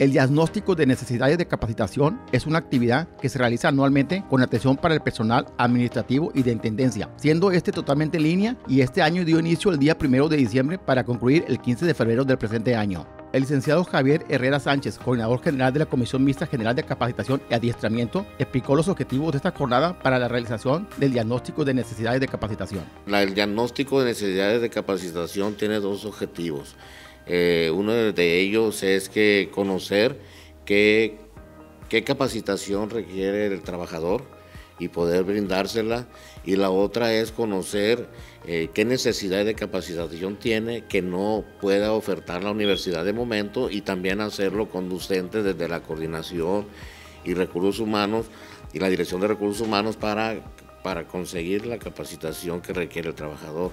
El diagnóstico de necesidades de capacitación es una actividad que se realiza anualmente con atención para el personal administrativo y de intendencia, siendo este totalmente en línea y este año dio inicio el día 1 de diciembre para concluir el 15 de febrero del presente año. El licenciado Javier Herrera Sánchez, coordinador general de la Comisión Mixta General de Capacitación y Adiestramiento, explicó los objetivos de esta jornada para la realización del diagnóstico de necesidades de capacitación. el diagnóstico de necesidades de capacitación tiene dos objetivos. Eh, uno de ellos es que conocer qué, qué capacitación requiere el trabajador y poder brindársela. Y la otra es conocer eh, qué necesidad de capacitación tiene que no pueda ofertar la universidad de momento y también hacerlo conducente desde la coordinación y recursos humanos y la dirección de recursos humanos para para conseguir la capacitación que requiere el trabajador.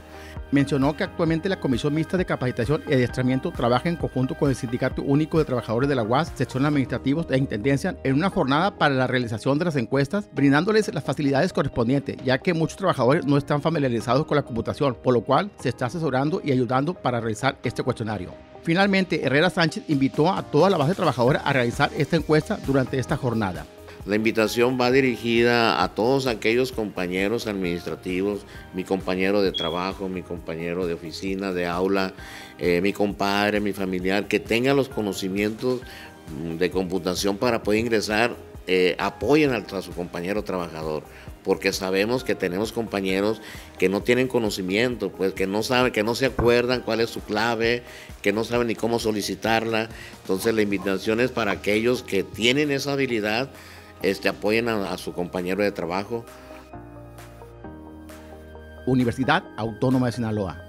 Mencionó que actualmente la Comisión Mixta de Capacitación y Adiestramiento trabaja en conjunto con el Sindicato Único de Trabajadores de la UAS, sección administrativos e intendencia en una jornada para la realización de las encuestas, brindándoles las facilidades correspondientes, ya que muchos trabajadores no están familiarizados con la computación, por lo cual se está asesorando y ayudando para realizar este cuestionario. Finalmente, Herrera Sánchez invitó a toda la base trabajadora a realizar esta encuesta durante esta jornada. La invitación va dirigida a todos aquellos compañeros administrativos, mi compañero de trabajo, mi compañero de oficina, de aula, eh, mi compadre, mi familiar, que tengan los conocimientos mm, de computación para poder ingresar, eh, apoyen a, su compañero trabajador, porque sabemos que tenemos compañeros que no tienen conocimiento, pues que no saben, que no se acuerdan cuál es su clave, que no saben ni cómo solicitarla. Entonces la invitación es para aquellos que tienen esa habilidad este, apoyen a, su compañero de trabajo. Universidad Autónoma de Sinaloa.